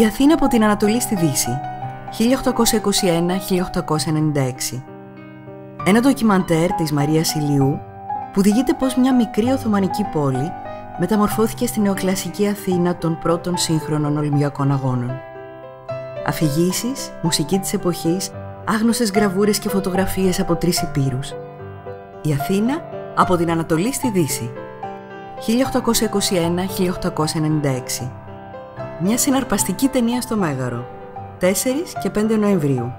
Η Αθήνα από την Ανατολή στη Δύση 1821-1896 Ένα ντοκιμαντέρ της Μαρίας Ηλιού που διηγείται πως μια μικρή Οθωμανική πόλη μεταμορφώθηκε στη νεοκλασική Αθήνα των πρώτων σύγχρονων Ολυμπιακών Αγώνων. Αφηγήσεις, μουσική της εποχής, άγνωστες γραβούρες και φωτογραφίες από τρεις υπήρους. Η Αθήνα από την Ανατολή στη Δύση 1821-1896 Μια συναρπαστική ταινία στο Μέγαρο. 4 και 5 Νοεμβρίου